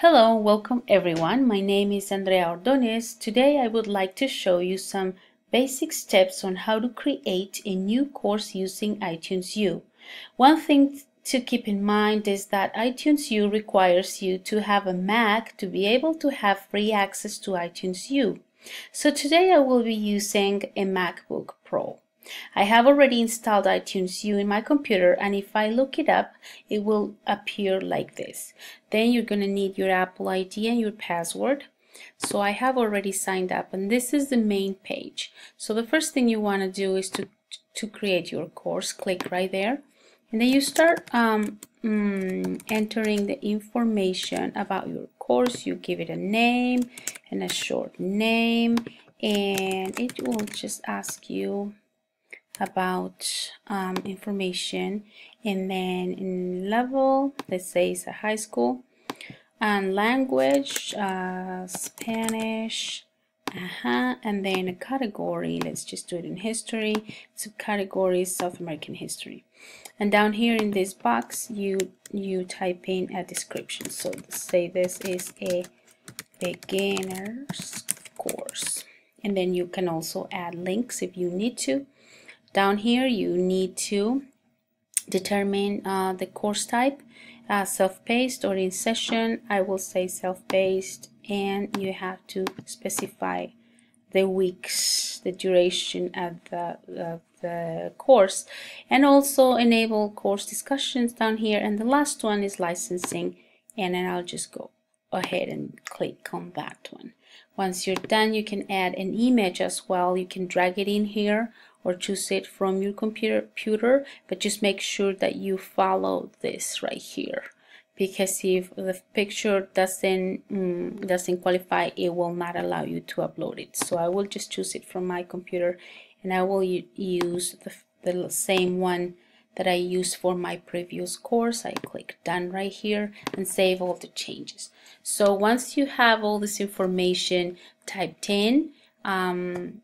Hello, welcome everyone. My name is Andrea Ordonez. Today I would like to show you some basic steps on how to create a new course using iTunes U. One thing to keep in mind is that iTunes U requires you to have a Mac to be able to have free access to iTunes U. So today I will be using a MacBook Pro. I have already installed iTunes U in my computer and if I look it up it will appear like this. Then you're going to need your Apple ID and your password. So I have already signed up and this is the main page. So the first thing you want to do is to, to create your course. Click right there and then you start um, mm, entering the information about your course. You give it a name and a short name and it will just ask you about um, information. And then in level let's say it's a high school and language uh, Spanish uh -huh. and then a category. Let's just do it in history. Subcategory South American history. And down here in this box you you type in a description. So say this is a beginners course. And then you can also add links if you need to down here you need to determine uh, the course type uh, self-paced or in session. I will say self-paced and you have to specify the weeks the duration of the, of the course and also enable course discussions down here. And the last one is licensing and then I'll just go ahead and click on that one. Once you're done you can add an image as well. You can drag it in here or choose it from your computer but just make sure that you follow this right here. Because if the picture doesn't mm, doesn't qualify it will not allow you to upload it. So I will just choose it from my computer and I will use the, the same one that I used for my previous course. I click done right here and save all the changes. So once you have all this information typed in um,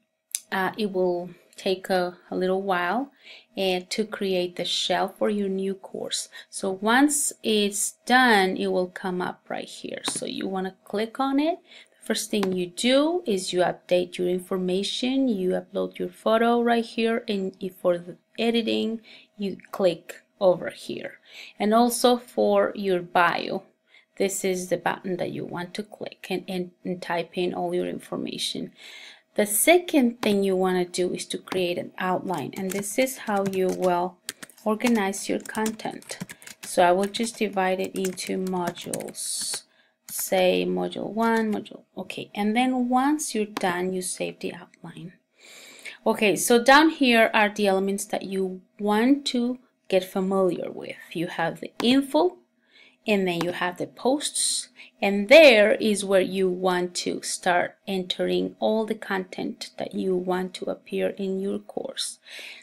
uh, it will take a, a little while and to create the shell for your new course. So once it's done it will come up right here. So you want to click on it. The first thing you do is you update your information. You upload your photo right here and for the editing you click over here. And also for your bio this is the button that you want to click and, and, and type in all your information the second thing you want to do is to create an outline and this is how you will organize your content. So I will just divide it into modules. Say module 1, module, okay. And then once you're done, you save the outline. Okay, so down here are the elements that you want to get familiar with. You have the info, and then you have the posts and there is where you want to start entering all the content that you want to appear in your course.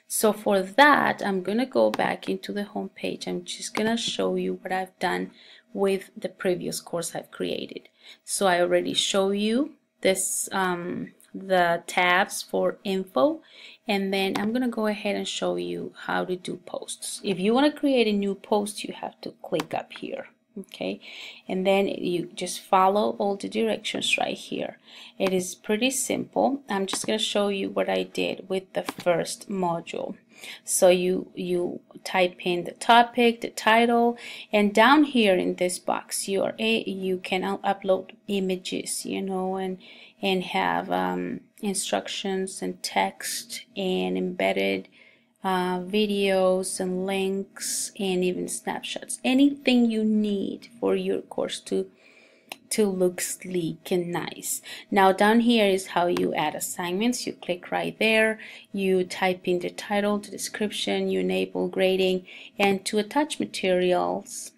So for that I'm gonna go back into the home page I'm just gonna show you what I've done with the previous course I've created. So I already show you this um, the tabs for info and then I'm gonna go ahead and show you how to do posts. If you want to create a new post you have to click up here okay? And then you just follow all the directions right here. It is pretty simple. I'm just going to show you what I did with the first module. So you you type in the topic the title and down here in this box you are a you can upload images you know and and have um, instructions and text and embedded uh, videos and links and even snapshots. Anything you need for your course to to look sleek and nice. Now down here is how you add assignments. You click right there. You type in the title the description you enable grading and to attach materials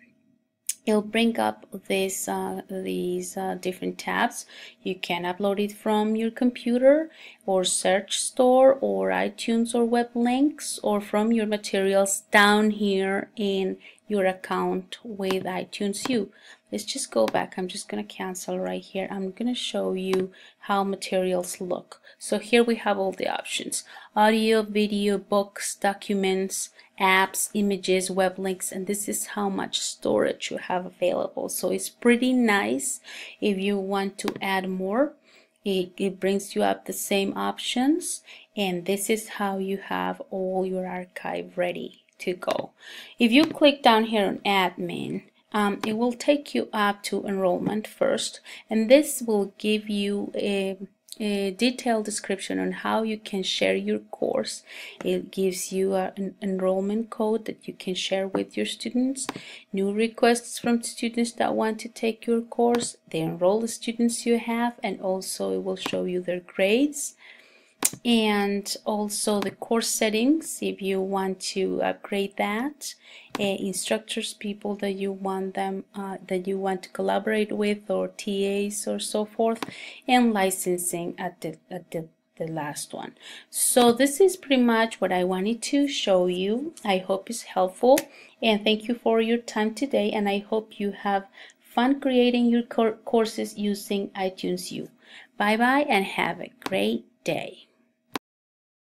it'll bring up this uh, these uh, different tabs. You can upload it from your computer or search store or iTunes or web links or from your materials down here in your account with iTunes U. Let's just go back. I'm just going to cancel right here. I'm going to show you how materials look. So here we have all the options. Audio, video, books, documents, apps, images, web links, and this is how much storage you have available. So it's pretty nice if you want to add more. It, it brings you up the same options and this is how you have all your archive ready to go. If you click down here on admin, um, it will take you up to enrollment first and this will give you a, a, detailed description on how you can share your course it gives you a, an enrollment code that you can share with your students new requests from students that want to take your course the enrolled students you have and also it will show you their grades and also the course settings if you want to upgrade that uh, instructors people that you want them uh, that you want to collaborate with or TAs or so forth and licensing at the, at the the last one. So this is pretty much what I wanted to show you. I hope it's helpful and thank you for your time today and I hope you have fun creating your courses using iTunes U. Bye bye and have a great day